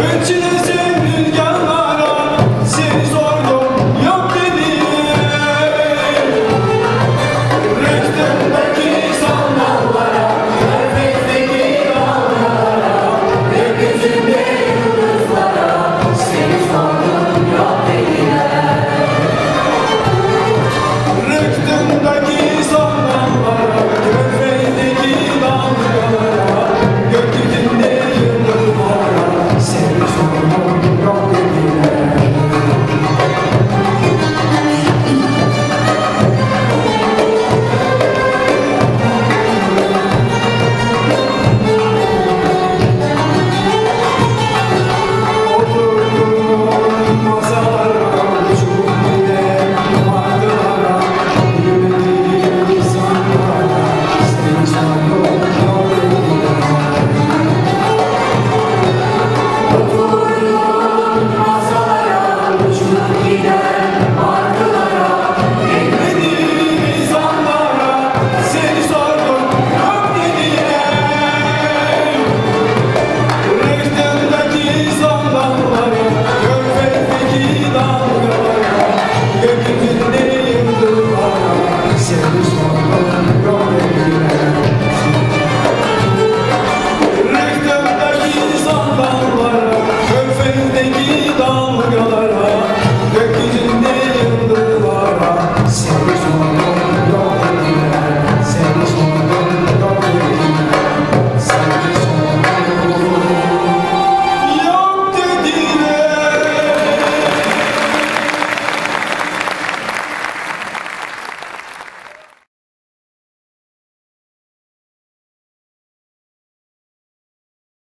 Where'd